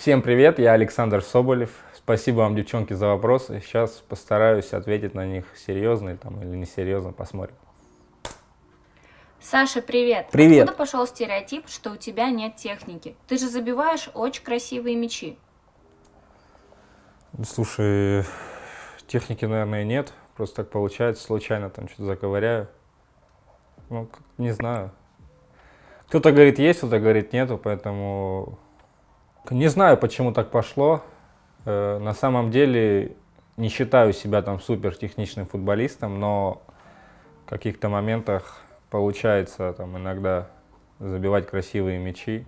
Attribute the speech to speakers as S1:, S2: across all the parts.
S1: Всем привет, я Александр Соболев. Спасибо вам, девчонки, за вопросы. Сейчас постараюсь ответить на них серьезно там, или несерьезно, посмотрим.
S2: Саша, привет.
S1: Привет.
S2: Откуда пошел стереотип, что у тебя нет техники? Ты же забиваешь очень красивые мячи.
S1: Слушай, техники, наверное, нет. Просто так получается, случайно там что-то заковыряю. Ну, не знаю. Кто-то говорит есть, кто-то говорит нету, поэтому не знаю, почему так пошло. Э, на самом деле не считаю себя там супер техничным футболистом, но в каких-то моментах получается там иногда забивать красивые мячи.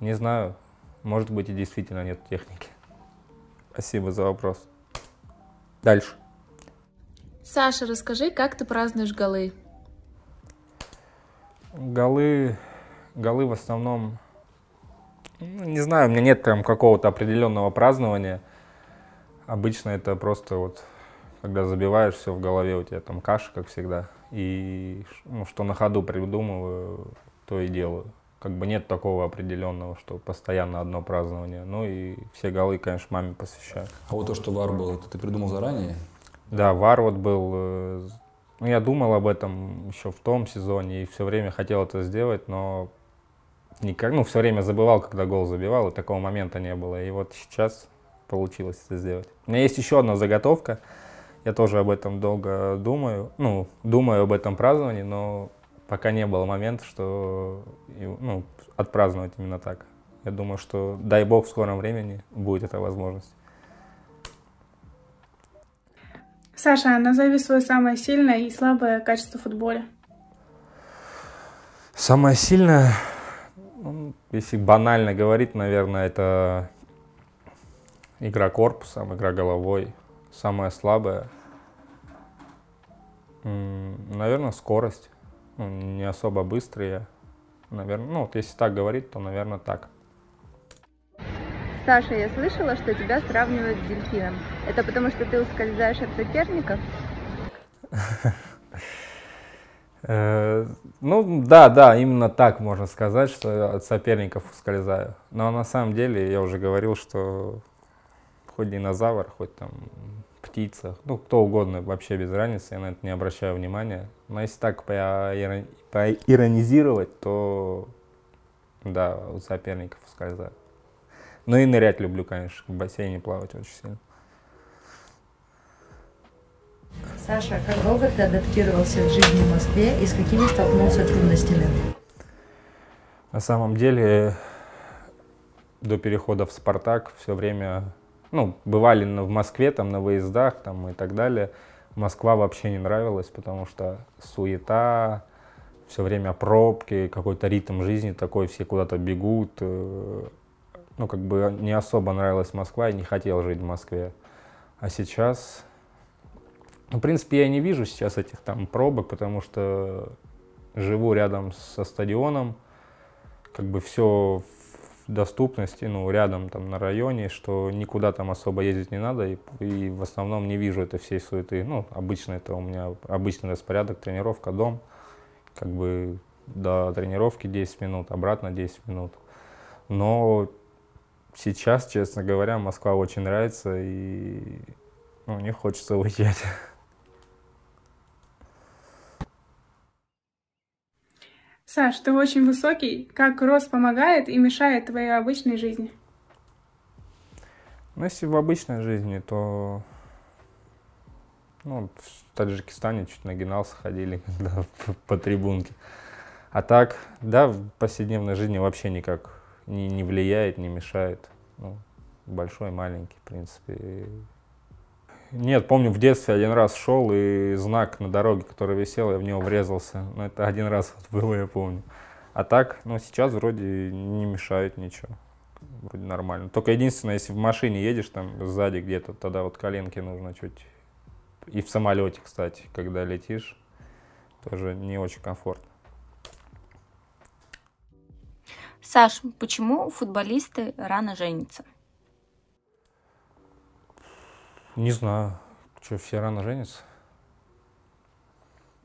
S1: Не знаю, может быть и действительно нет техники. Спасибо за вопрос. Дальше.
S3: Саша, расскажи, как ты празднуешь голы?
S1: Голы, голы в основном, не знаю, у меня нет прям какого-то определенного празднования. Обычно это просто вот, когда забиваешь, все в голове у тебя там каша, как всегда. И ну, что на ходу придумываю, то и делаю. Как бы нет такого определенного, что постоянно одно празднование. Ну и все голы, конечно, маме посвящаю.
S4: А вот то, что вар был, это ты придумал заранее?
S1: Да, вар вот был. э, Ну, я думал об этом еще в том сезоне и все время хотел это сделать, но никак, ну, все время забывал, когда гол забивал, и такого момента не было. И вот сейчас получилось это сделать. У меня есть еще одна заготовка. Я тоже об этом долго думаю. Ну, думаю об этом праздновании, но пока не было момента, что ну, отпраздновать именно так. Я думаю, что дай бог в скором времени будет эта возможность.
S5: Саша, назови свое самое сильное и слабое качество в футболе.
S1: Самое сильное, если банально говорить, наверное, это игра корпусом, игра головой. Самое слабое, м, наверное, скорость. Ну, не особо быстрый я. Наверное, ну, вот если так говорить, то, наверное, так.
S6: Саша, я слышала, что тебя сравнивают с дельфином. Это потому, что ты ускользаешь от соперников?
S1: Э, Ну, да, да, именно так можно сказать, что от соперников ускользаю. Но на самом деле, я уже говорил, что хоть динозавр, хоть там птица, ну, кто угодно, вообще без разницы, я на это не обращаю внимания. Но если так поиро- поиронизировать, то да, у соперников ускользаю. Ну и нырять люблю, конечно, в бассейне плавать очень сильно.
S7: Саша, как долго ты адаптировался к жизни в Москве и с какими столкнулся трудностями?
S1: На самом деле, до перехода в «Спартак» все время, ну, бывали в Москве, там, на выездах, там, и так далее. Москва вообще не нравилась, потому что суета, все время пробки, какой-то ритм жизни такой, все куда-то бегут. э, Ну, как бы не особо нравилась Москва, и не хотел жить в Москве. А сейчас, в принципе, я не вижу сейчас этих там пробок, потому что живу рядом со стадионом, как бы все в доступности, ну, рядом там на районе, что никуда там особо ездить не надо, и, и в основном не вижу этой всей суеты. Ну, обычно это у меня обычный распорядок, тренировка, дом, как бы до тренировки 10 минут, обратно 10 минут. Но сейчас, честно говоря, Москва очень нравится, и ну, не хочется уезжать.
S5: Саш, ты очень высокий. Как рост помогает и мешает твоей обычной жизни?
S1: Ну, если в обычной жизни, то ну, в Таджикистане чуть нагинался, ходили когда по трибунке. А так, да, в повседневной жизни вообще никак не, не влияет, не мешает. Ну, большой, маленький, в принципе. Нет, помню, в детстве один раз шел, и знак на дороге, который висел, я в него врезался. Но это один раз вот было, я помню. А так, ну, сейчас вроде не мешает ничего. Вроде нормально. Только единственное, если в машине едешь, там сзади где-то, тогда вот коленки нужно чуть... И в самолете, кстати, когда летишь, тоже не очень комфортно.
S2: Саш, почему футболисты рано женятся?
S1: Не знаю, что все рано женятся.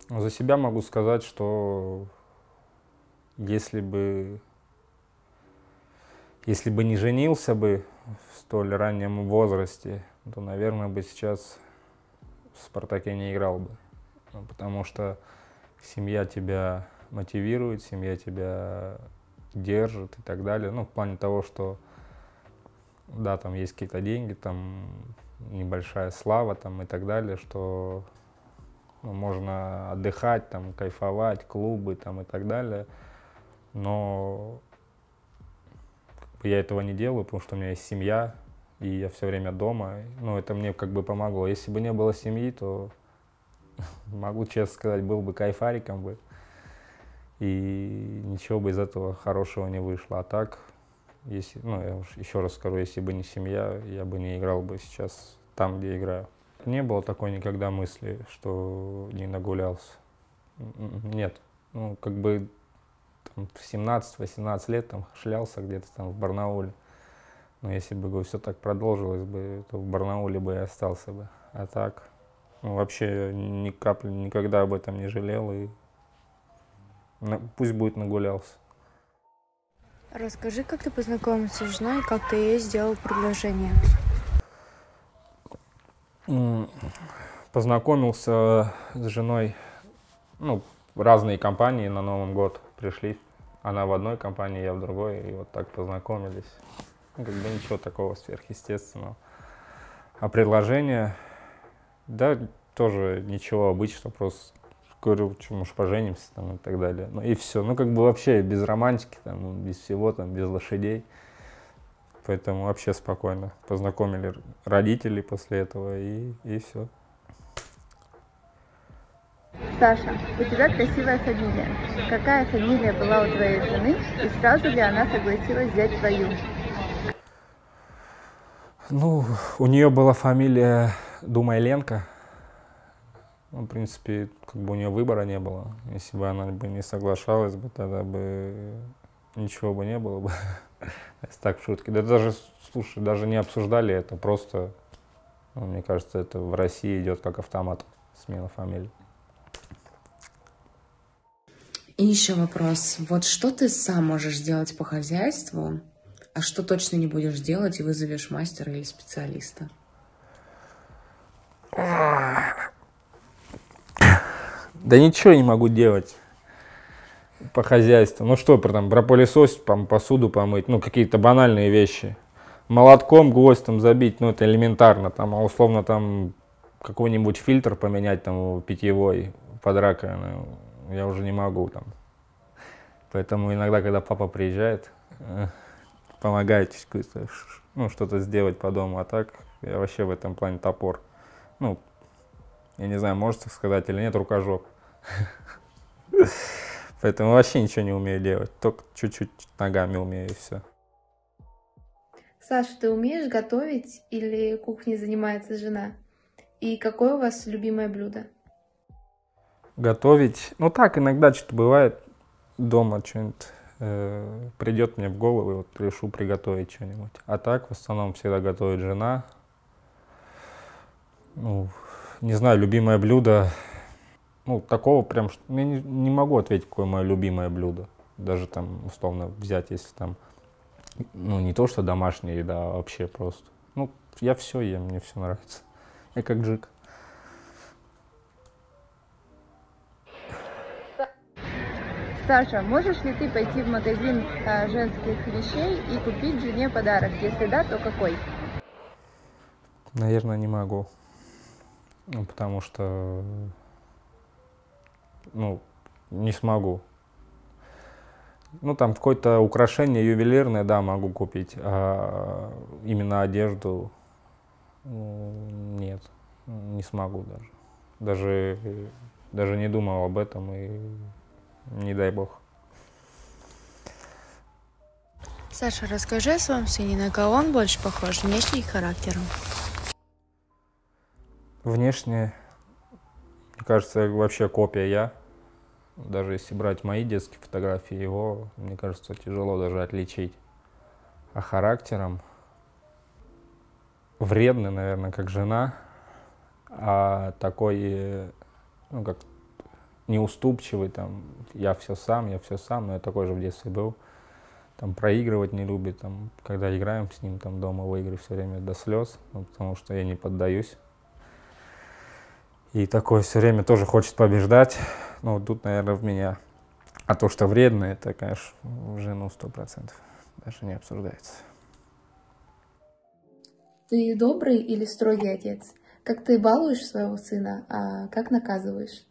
S1: За себя могу сказать, что если бы если бы не женился бы в столь раннем возрасте, то, наверное, бы сейчас в «Спартаке» не играл бы. Ну, потому что семья тебя мотивирует, семья тебя держит и так далее. Ну, в плане того, что да, там есть какие-то деньги, там небольшая слава там и так далее, что ну, можно отдыхать, там, кайфовать, клубы там и так далее. Но я этого не делаю, потому что у меня есть семья, и я все время дома. Ну, это мне как бы помогло. Если бы не было семьи, то могу честно сказать, был бы кайфариком бы. И ничего бы из этого хорошего не вышло. А так, если, ну, я уж еще раз скажу, если бы не семья, я бы не играл бы сейчас там, где играю. Не было такой никогда мысли, что не нагулялся. Нет. Ну, как бы там, в 17-18 лет там шлялся где-то там в Барнауле. Но если бы все так продолжилось бы, то в Барнауле бы и остался бы. А так, ну, вообще ни капли никогда об этом не жалел и пусть будет нагулялся.
S8: Расскажи, как ты познакомился с женой, как ты ей сделал предложение?
S1: Познакомился с женой, ну, разные компании на Новом год пришли. Она в одной компании, я в другой, и вот так познакомились. Ну, как бы ничего такого сверхъестественного. А предложение, да, тоже ничего обычного, просто говорю, что, может, поженимся там и так далее. Ну и все. Ну, как бы вообще без романтики, там, без всего, там, без лошадей. Поэтому вообще спокойно. Познакомили родителей после этого и, и все.
S6: Саша, у тебя красивая фамилия. Какая фамилия была у твоей жены и сразу ли она согласилась взять твою?
S1: Ну, у нее была фамилия Думайленко. Ну, в принципе, как бы у нее выбора не было. Если бы она бы не соглашалась бы, тогда бы ничего бы не было бы. Так в шутке. Да даже, слушай, даже не обсуждали это, просто, ну, мне кажется, это в России идет как автомат, смена фамилии.
S9: И еще вопрос. Вот что ты сам можешь сделать по хозяйству, а что точно не будешь делать и вызовешь мастера или специалиста?
S1: Да ничего не могу делать по хозяйству. Ну что, там, пропылесосить, там, посуду помыть, ну какие-то банальные вещи. Молотком гвоздь там забить, ну это элементарно. Там, а условно там какой-нибудь фильтр поменять там питьевой под раковину, я уже не могу там. Поэтому иногда, когда папа приезжает, э, помогает ну, что-то сделать по дому. А так я вообще в этом плане топор. Ну, я не знаю, можете сказать или нет, рукожоп. Поэтому вообще ничего не умею делать, только чуть-чуть ногами умею и все.
S3: Саша, ты умеешь готовить или кухней занимается жена? И какое у вас любимое блюдо?
S1: Готовить, ну так, иногда что-то бывает дома, что-нибудь э, придет мне в голову, и вот решу приготовить что-нибудь. А так, в основном, всегда готовит жена. Ну, не знаю, любимое блюдо, ну, такого прям, я не, не могу ответить, какое мое любимое блюдо. Даже там, условно, взять, если там, ну, не то, что домашняя еда, а вообще просто. Ну, я все ем, мне все нравится. Я как джик.
S6: Саша, можешь ли ты пойти в магазин а, женских вещей и купить жене подарок? Если да, то какой?
S1: Наверное, не могу. Ну, потому что, ну, не смогу. Ну, там какое-то украшение ювелирное, да, могу купить, а именно одежду ну, нет, не смогу даже. Даже, даже не думал об этом и не дай бог.
S8: Саша, расскажи о своем сыне, на кого он больше похож, внешне и характером?
S1: Внешне, мне кажется, вообще копия я. Даже если брать мои детские фотографии, его, мне кажется, тяжело даже отличить. А характером вредный, наверное, как жена, а такой, ну, как неуступчивый, там, я все сам, я все сам, но я такой же в детстве был. там проигрывать не любит, там, когда играем с ним там дома в игры все время до слез, ну, потому что я не поддаюсь. И такой все время тоже хочет побеждать. Ну, тут, наверное, в меня. А то, что вредно, это, конечно, уже ну сто процентов. Даже не обсуждается.
S3: Ты добрый или строгий отец? Как ты балуешь своего сына, а как наказываешь?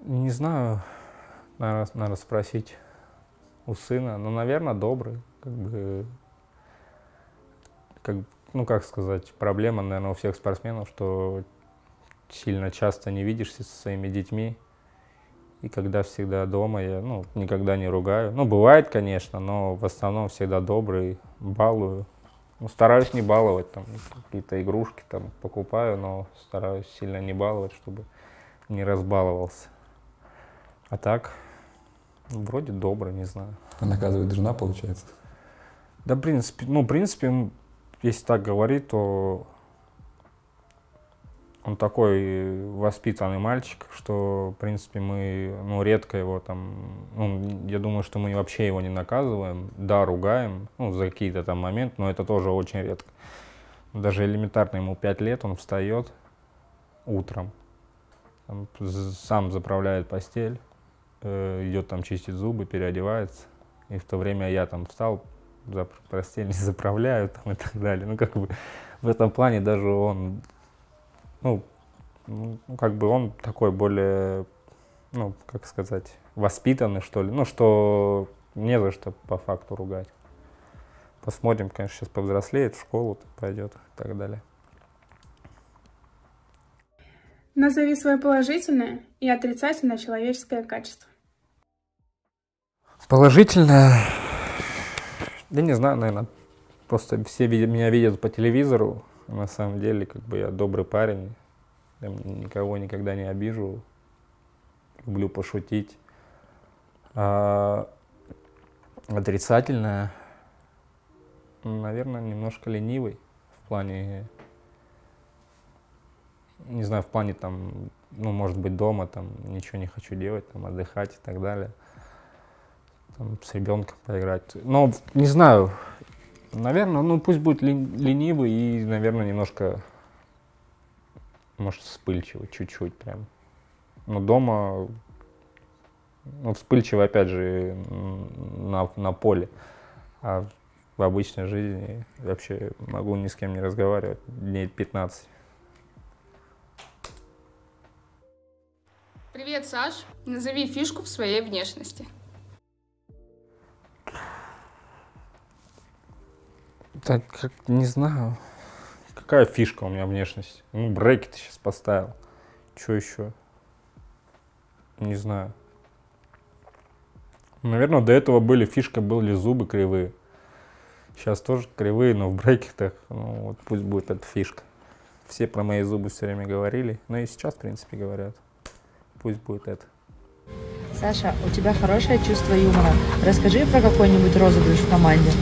S1: Не знаю, надо, надо спросить у сына. Ну, наверное, добрый. Как бы, как, ну, как сказать, проблема, наверное, у всех спортсменов, что сильно часто не видишься со своими детьми. И когда всегда дома, я ну, никогда не ругаю. Ну, бывает, конечно, но в основном всегда добрый, балую. Ну, стараюсь не баловать, там, какие-то игрушки там покупаю, но стараюсь сильно не баловать, чтобы не разбаловался. А так, вроде добрый, не знаю.
S4: А наказывает жена, получается?
S1: Да, в принципе, ну, в принципе, если так говорить, то он такой воспитанный мальчик, что, в принципе, мы, ну, редко его там, ну, я думаю, что мы вообще его не наказываем, да, ругаем, ну, за какие-то там моменты, но это тоже очень редко. Даже элементарно ему 5 лет, он встает утром, там, сам заправляет постель, э, идет там чистить зубы, переодевается, и в то время я там встал, за постель не заправляю там и так далее. Ну, как бы в этом плане даже он ну, ну, как бы он такой более, ну, как сказать, воспитанный, что ли. Ну, что не за что по факту ругать. Посмотрим, конечно, сейчас повзрослеет, в школу пойдет и так далее.
S5: Назови свое положительное и отрицательное человеческое качество.
S1: Положительное, я не знаю, наверное, просто все меня видят по телевизору, на самом деле, как бы я добрый парень, я никого никогда не обижу, люблю пошутить. А, отрицательное, наверное, немножко ленивый в плане, не знаю, в плане там, ну, может быть, дома, там, ничего не хочу делать, там, отдыхать и так далее. Там, с ребенком поиграть. Но, не знаю, Наверное, ну пусть будет ленивый и, наверное, немножко, может, вспыльчивый, чуть-чуть прям. Но дома, ну, вспыльчивый, опять же, на, на поле. А в обычной жизни вообще могу ни с кем не разговаривать дней 15.
S10: Привет, Саш. Назови фишку в своей внешности.
S1: Так, как, не знаю. Какая фишка у меня внешность? Ну, брейки ты сейчас поставил. Что еще? Не знаю. Наверное, до этого были фишка, были зубы кривые. Сейчас тоже кривые, но в брекетах, ну, вот пусть будет эта фишка. Все про мои зубы все время говорили, но и сейчас, в принципе, говорят. Пусть будет это.
S7: Саша, у тебя хорошее чувство юмора. Расскажи про какой-нибудь розыгрыш в команде.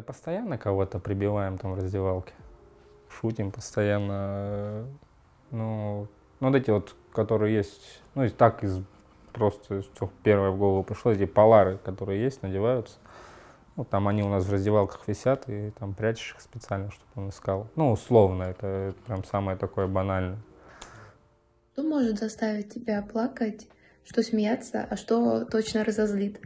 S1: Да постоянно кого-то прибиваем там в раздевалке. Шутим постоянно. Ну, ну вот эти вот, которые есть, ну и так из просто первое в голову пришло, эти полары, которые есть, надеваются. Ну, там они у нас в раздевалках висят, и там прячешь их специально, чтобы он искал. Ну, условно, это прям самое такое банальное.
S3: Что может заставить тебя плакать, что смеяться, а что точно разозлит?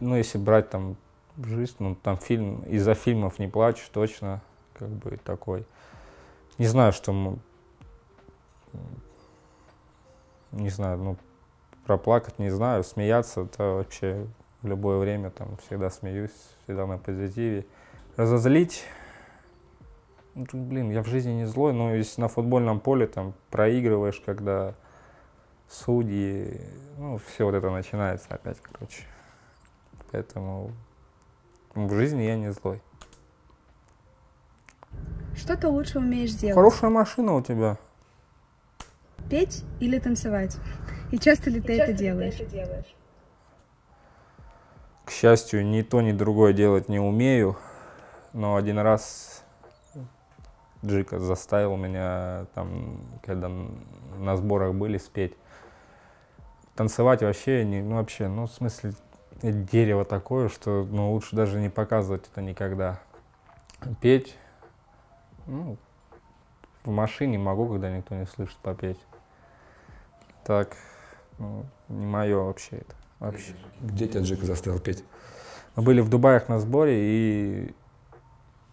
S1: Ну, если брать там жизнь, ну, там фильм, из-за фильмов не плачу, точно, как бы такой. Не знаю, что мы, не знаю, ну, проплакать не знаю, смеяться, это вообще в любое время, там, всегда смеюсь, всегда на позитиве. Разозлить, ну, блин, я в жизни не злой, но если на футбольном поле, там, проигрываешь, когда судьи, ну, все вот это начинается опять, короче. Поэтому в жизни я не злой.
S5: Что ты лучше умеешь делать?
S1: Хорошая машина у тебя.
S5: Петь или танцевать? И часто ли ты, часто это, делаешь? ты это делаешь?
S1: К счастью, ни то, ни другое делать не умею. Но один раз Джика заставил меня, там, когда на сборах были, спеть. танцевать вообще не, ну вообще, ну в смысле дерево такое, что ну лучше даже не показывать это никогда. Петь, ну, в машине могу, когда никто не слышит, попеть. Так, ну, не мое вообще это. Вообще.
S4: Где тебя Джек заставил петь?
S1: Мы были в Дубаях на сборе, и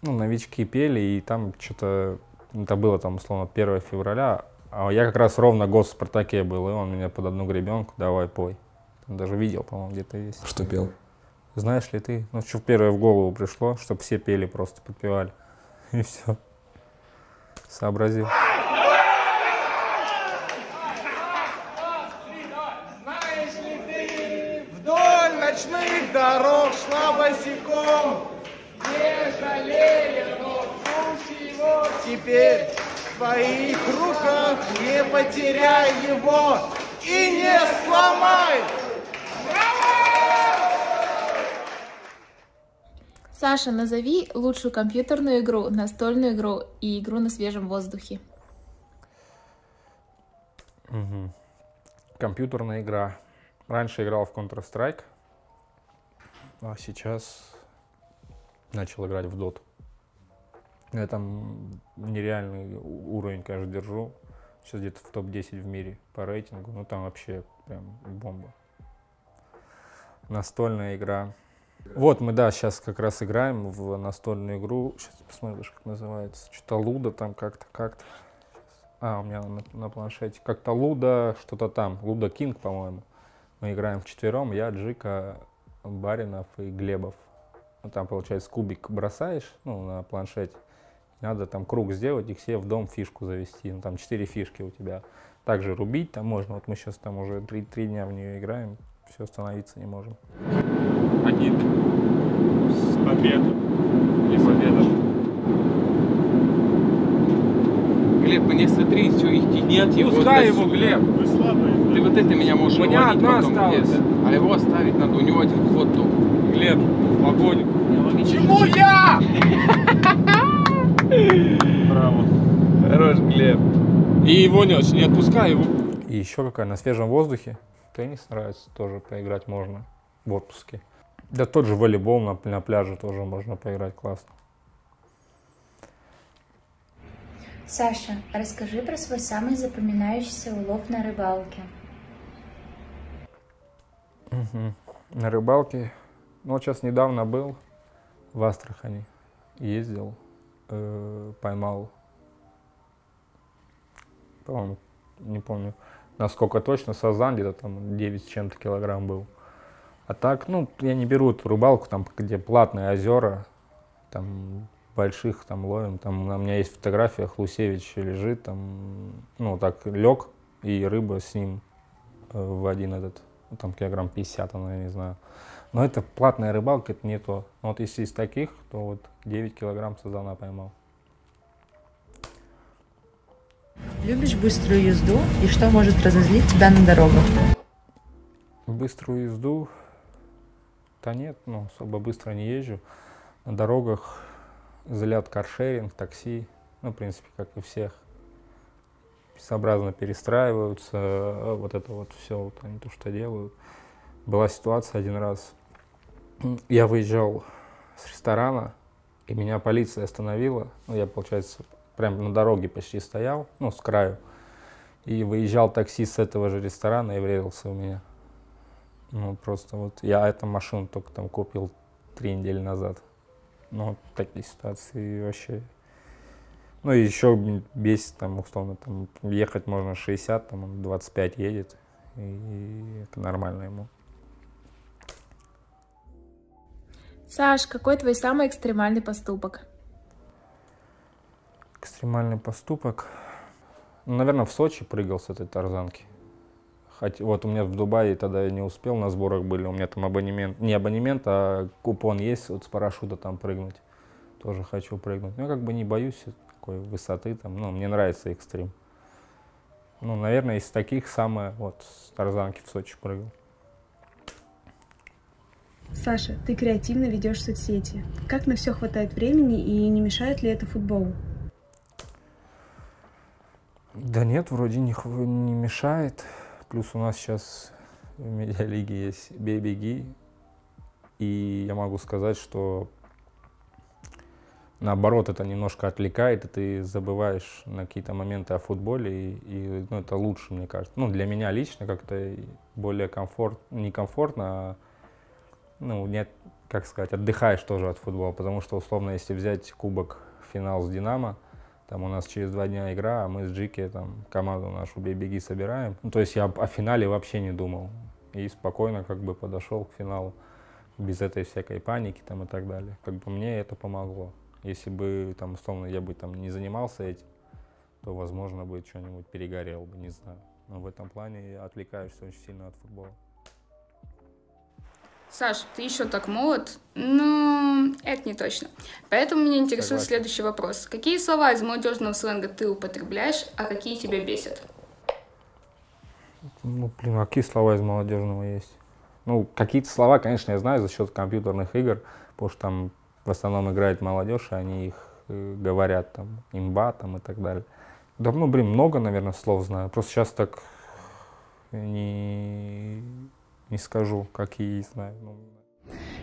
S1: ну, новички пели, и там что-то, это было там, условно, 1 февраля, а я как раз ровно год в «Спартаке» был, и он меня под одну гребенку, давай, пой. Даже видел, по-моему, где-то есть.
S4: Что пел?
S1: Знаешь ли ты? Ну, что первое в голову пришло, чтобы все пели, просто подпевали. И все. Сообразил.
S11: Знаешь ли ты, вдоль ночных дорог шла босиком, не жалея, но ключ его теперь в твоих руках, не потеряй его и не сломай.
S12: Саша, назови лучшую компьютерную игру, настольную игру и игру на свежем воздухе.
S1: Мгм. Компьютерная игра. Раньше играл в Counter-Strike, а сейчас начал играть в Dota. Я там нереальный уровень, конечно, держу. Сейчас где-то в топ-10 в мире по рейтингу. Ну, там вообще прям бомба. Настольная игра. Вот мы, да, сейчас как раз играем в настольную игру. Сейчас посмотришь, как называется. Что-то Луда там как-то, как-то. А, у меня на, на планшете. Как-то Луда, что-то там. Луда Кинг, по-моему. Мы играем вчетвером. Я, Джика, Баринов и Глебов. Ну, там, получается, кубик бросаешь, ну, на планшете. Надо там круг сделать, их все в дом фишку завести. Ну, там четыре фишки у тебя. Также рубить там можно. Вот мы сейчас там уже три дня в нее играем. Все, остановиться не можем.
S13: Один. С победой. И победа.
S14: Глеб, по не смотри, все, иди, нет его.
S13: Пускай его,
S14: сюда.
S13: Глеб. Вы слабые.
S14: Ты вот это меня можешь
S13: У меня одна осталась.
S14: А его оставить надо, у него один ход только.
S13: Глеб, в огонь.
S11: Чему я?
S13: Браво.
S14: Хорош, Глеб.
S13: И его не, не отпускай его.
S1: И еще какая на свежем воздухе. Теннис нравится, тоже поиграть можно в отпуске. Да тот же волейбол на, на пляже тоже можно поиграть классно.
S15: Саша, расскажи про свой самый запоминающийся улов на рыбалке.
S1: Мгм. На рыбалке, ну вот сейчас недавно был в Астрахани, ездил, э, поймал, по-моему, не помню, насколько точно, сазан где-то там 9 с чем-то килограмм был. А так, ну, я не беру эту рыбалку, там, где платные озера, там, больших там ловим, там, у меня есть фотография, Хлусевич лежит, там, ну, так, лег, и рыба с ним э, в один этот, там, килограмм 50, она, я не знаю. Но это платная рыбалка, это не то. Вот если из таких, то вот 9 килограмм сазана поймал.
S7: Любишь быструю езду и что может разозлить тебя на дорогах?
S1: Быструю езду? Да нет, ну, особо быстро не езжу. На дорогах взгляд каршеринг, такси, ну, в принципе, как и всех. Безобразно перестраиваются, э, вот это вот все, вот они то, что делают. Была ситуация один раз, я выезжал с ресторана, и меня полиция остановила. Ну, я, получается, прям на дороге почти стоял, ну, с краю. И выезжал такси с этого же ресторана и врезался в меня. Ну, просто вот я эту машину только там купил три недели назад. Ну, такие ситуации вообще. Ну, и еще бесит, там, условно, там, ехать можно 60, там, он 25 едет, и это нормально ему.
S12: Саш, какой твой самый экстремальный поступок?
S1: Экстремальный поступок. Ну, наверное, в Сочи прыгал с этой тарзанки. Хоть, вот у меня в Дубае тогда я не успел, на сборах были, у меня там абонемент, не абонемент, а купон есть, вот с парашюта там прыгнуть. Тоже хочу прыгнуть. Ну, я как бы не боюсь такой высоты, там, ну, мне нравится экстрим. Ну, наверное, из таких самое, вот, с тарзанки в Сочи прыгал.
S5: Саша, ты креативно ведешь соцсети. Как на все хватает времени и не мешает ли это футболу?
S1: Да нет, вроде не, не мешает. Плюс у нас сейчас в медиалиге есть «Бей-беги», и я могу сказать, что наоборот, это немножко отвлекает, и ты забываешь на какие-то моменты о футболе, и, и ну, это лучше, мне кажется. Ну, для меня лично как-то более комфорт, не комфортно, а, ну, нет, как сказать, отдыхаешь тоже от футбола, потому что, условно, если взять кубок финал с «Динамо», там у нас через два дня игра, а мы с Джики там команду нашу «Бей-беги» собираем. Ну, то есть я о финале вообще не думал. И спокойно как бы подошел к финалу без этой всякой паники там и так далее. Как бы мне это помогло. Если бы там, условно, я бы там не занимался этим, то, возможно, бы что-нибудь перегорел бы, не знаю. Но в этом плане отвлекаешься очень сильно от футбола.
S10: Саш, ты еще так молод, но это не точно. Поэтому меня интересует
S1: Согласен.
S10: следующий вопрос. Какие слова из молодежного сленга ты употребляешь, а какие тебя бесят?
S1: Ну, блин, а какие слова из молодежного есть? Ну, какие-то слова, конечно, я знаю за счет компьютерных игр, потому что там в основном играет молодежь, и они их э, говорят, там, имба, там, и так далее. Да, ну, блин, много, наверное, слов знаю. Просто сейчас так не, не скажу, какие знаю. Ну,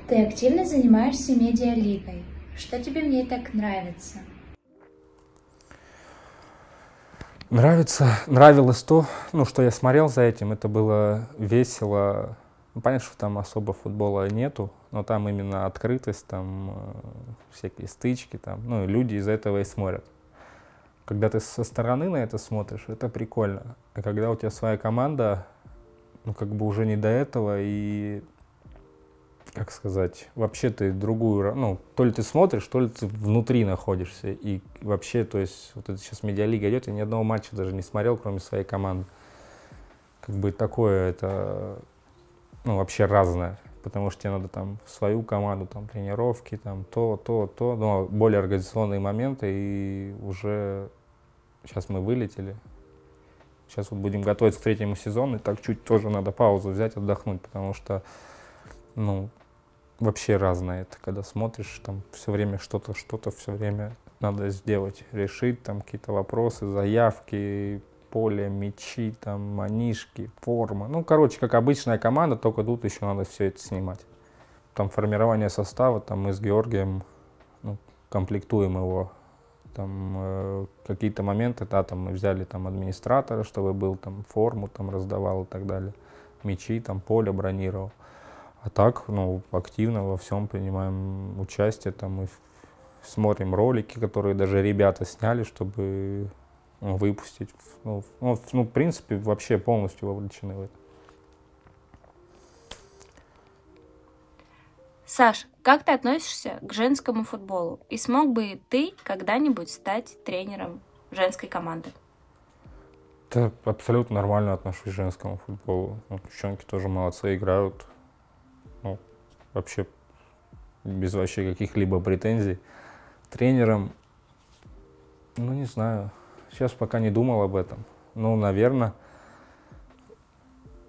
S15: Ты активно занимаешься медиалигой. Что тебе в ней так нравится?
S1: Нравится, нравилось то, ну, что я смотрел за этим, это было весело. Ну, понятно, что там особо футбола нету, но там именно открытость, там э, всякие стычки, там, ну, и люди из этого и смотрят. Когда ты со стороны на это смотришь, это прикольно. А когда у тебя своя команда, ну, как бы уже не до этого, и, как сказать, вообще ты другую, ну, то ли ты смотришь, то ли ты внутри находишься. И вообще, то есть, вот это сейчас медиалига идет, я ни одного матча даже не смотрел, кроме своей команды. Как бы такое, это, ну, вообще разное. Потому что тебе надо там свою команду, там тренировки, там то, то, то, но более организационные моменты, и уже сейчас мы вылетели. Сейчас вот будем готовиться к третьему сезону, и так чуть тоже надо паузу взять, отдохнуть, потому что, ну, вообще разное это, когда смотришь, там все время что-то, что-то все время надо сделать, решить там какие-то вопросы, заявки, поле, мячи, там, манишки, форма. Ну, короче, как обычная команда, только тут еще надо все это снимать. Там формирование состава, там мы с Георгием ну, комплектуем его. Там э, какие-то моменты, да, там мы взяли там администратора, чтобы был там форму там раздавал и так далее. Мячи, там поле бронировал. А так, ну, активно во всем принимаем участие, там мы смотрим ролики, которые даже ребята сняли, чтобы ну, выпустить. Ну, ну, ну, в принципе, вообще полностью вовлечены в это.
S2: Саш, как ты относишься к женскому футболу? И смог бы ты когда-нибудь стать тренером женской команды?
S1: Да, абсолютно нормально отношусь к женскому футболу. Ну, девчонки тоже молодцы, играют. Ну, вообще без вообще каких-либо претензий. Тренером, ну, не знаю. Сейчас пока не думал об этом. Ну, наверное,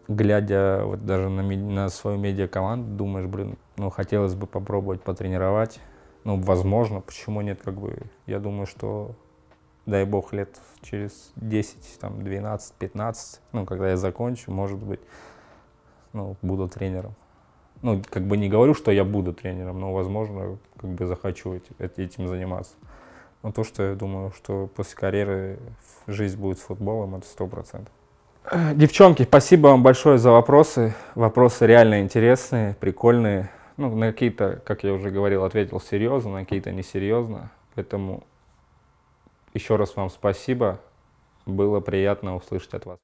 S1: глядя вот даже на, на свою медиакоманду, думаешь, блин, ну, хотелось бы попробовать потренировать. Ну, возможно, почему нет, как бы, я думаю, что, дай бог, лет через 10, там, 12, 15, ну, когда я закончу, может быть, ну, буду тренером. Ну, как бы не говорю, что я буду тренером, но, возможно, как бы захочу эти- эт- этим заниматься. Но то, что я думаю, что после карьеры жизнь будет с футболом, это сто процентов. Девчонки, спасибо вам большое за вопросы. Вопросы реально интересные, прикольные. Ну, на какие-то, как я уже говорил, ответил серьезно, на какие-то несерьезно. Поэтому еще раз вам спасибо. Было приятно услышать от вас.